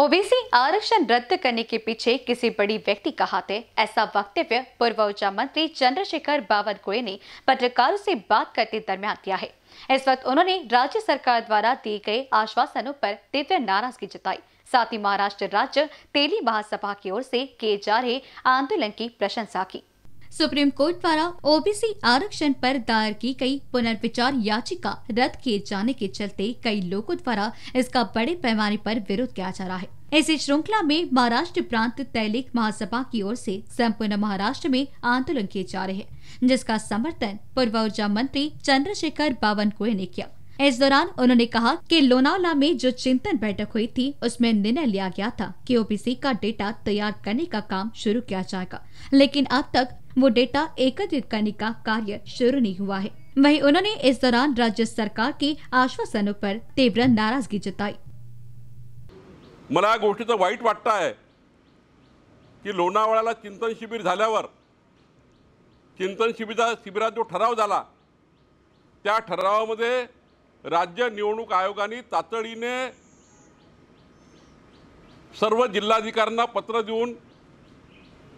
OBC आरक्षण रद्द करने के पीछे किसी बड़ी व्यक्ति का हाथ है। ऐसा वक्तव्य पूर्व ऊर्जा मंत्री चंद्रशेखर बावनकुळे ने पत्रकारों से बात करते दरमियान दिया है। इस वक्त उन्होंने राज्य सरकार द्वारा दिए गए आश्वासनों पर तीव्र नाराज़गी जताई। साथ ही महाराष्ट्र राज्य तेली महासभा की ओर से किए जा रहे आंदोलन की प्रशंसा की। सुप्रीम कोर्ट द्वारा ओबीसी आरक्षण पर दायर की गई पुनर्विचार याचिका रद्द किए जाने के चलते कई लोगों द्वारा इसका बड़े पैमाने पर विरोध किया जा रहा है। इसी श्रृंखला में महाराष्ट्र प्रांत तैलिक महासभा की ओर से संपूर्ण महाराष्ट्र में आंदोलन किए जा रहे हैं, जिसका समर्थन पूर्व ऊर्जा मंत्री चंद्रशेखर बावनकुळे ने किया। इस दौरान उन्होंने कहा कि लोनावला में जो चिंतन बैठक हुई थी, उसमें निर्णय लिया गया था कि ओबीसी का डेटा तैयार करने का काम शुरू किया जाएगा। लेकिन अब तक वो डेटा एकत्रित करने का कार्य शुरू नहीं हुआ है। वहीं उन्होंने इस दौरान राज्य सरकार के आश्वासनों पर तीव्र नाराजगी जताई। मला या गोष्टीचं वाईट वाटतं आहे की लोणावळ्याला चिंतन शिबिर झाल्यावर चिंतन शिबिरा शिबिरात जो ठराव झाला त्या ठरावामध्ये राज्य निवडणूक आयोगाने तातडीने सर्व जिल्हाधिकाऱ्यांना पत्र देऊन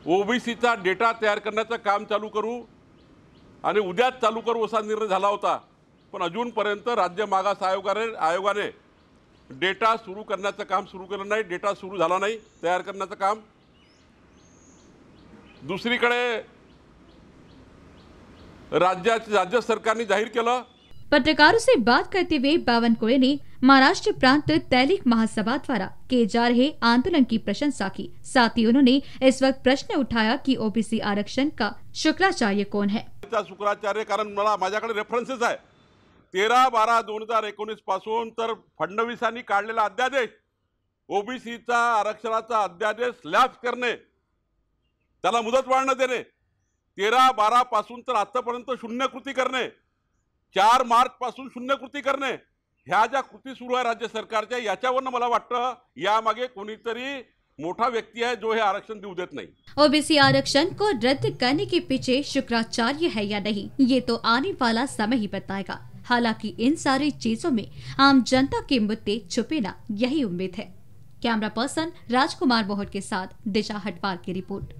ओबीसीचा डेटा तयार करण्याचं काम चालू करू आणि उद्याच चालू करू असा निर्णय झाला होता. पण अजूनपर्यंत राज्य मागास आयोगाने आयोगाने डेटा सुरू करण्याचं काम सुरू केलं नाही. डेटा सुरू झाला नाही. तयार करण्याचं काम. दुसरीकडे राज्याचे राज्य सरकारने जाहीर केलं. पत्रकारों से बात करते हुए बावनकुळे ने महाराष्ट्र प्रांत तैलिक महासभा द्वारा किए जा रहे आंदोलन की प्रशंसा की। साथ ही उन्होंने इस वक्त प्रश्न उठाया कि ओबीसी आरक्षण का शुक्राचार्य कौन है? शुक्राचार्य कारण मला माझ्याकडे रेफरन्सेस तेरा बारा दोन हज़ार एकोणीस पासून तर फडणवीसांनी अध्यादेश, ओबीसीचा आरक्षणाचा अध्यादेश लॅप्स करणे, त्याला मुदत वाढणं देणे, तेरा बारा पासून तर आतापर्यंत शून्य कृती करणे, चार मार्च पासून शून्य कृती करणे ह्या ज्या कृती सुरू आहे राज्य सरकारच्या, याच्यावरनं कोणीतरी मोठा व्यक्ती है जो है आरक्षण देऊ देत नहीं. ओबीसी आरक्षण को रद्द करने के पीछे शुक्राचार्य है या नहीं, ये तो आने वाला समय ही बताएगा। हालाँकि इन सारी चीज़ों में आम जनता के मुद्दे छुपे ना, यही उम्मीद है। कैमरा पर्सन राजकुमार बोहट के साथ दिशा हटवार की रिपोर्ट।